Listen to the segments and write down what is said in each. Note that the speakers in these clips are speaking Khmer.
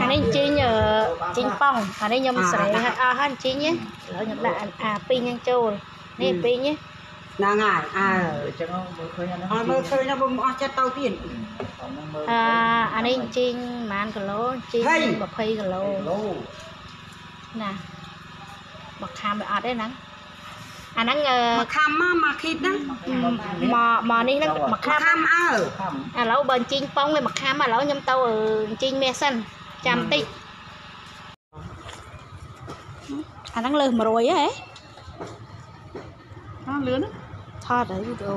អានេះជីងអឺជីងប៉ោងអានេះខ្ញុំស្រែឲ្យអស់ហើយជីងណាឥឡូវខ្ញុំដាក់អាពីរហ្នឹងចូលនេះពីរនេះហ្នឹងហើយអើអញ្ចឹងមើលឃើញអាហ្នឹងអត់មើលឃើញណាបើមិនអស់ចិត្តទៅទៀតហ្នឹងមើលអាអានេះជីងប្រហែលគីឡូជីងហេ20គីឡូឡូណាមកខាំវាអត់ទេហ្នឹង អាហ្នឹងអឺមកខំមកមកគិតណាមកមកនេះហ្នឹងមកមកខាំខំអើខំឥឡូវបើជីងប៉ោងវាមកខាំឥឡូវខ្ញុំទៅអឺជីងមាសសិនចាំតិចអាហ្នឹងលើស100ហ៎អស់លឿនថតហើយវីដេអូ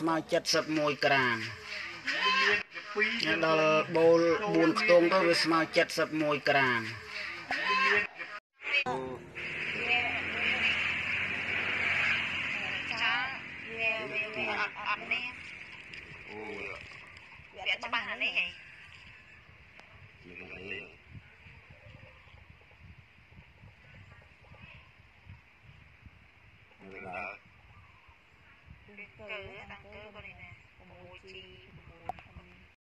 ស្មើ71ក្រាមដល់បូល4ខ្ទង់ទៅវាស្មើ71ក្រាម វាច្បាស់ណាស់នេះហីគឺតាំងគឺក៏នេះណា6 G